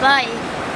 Bye.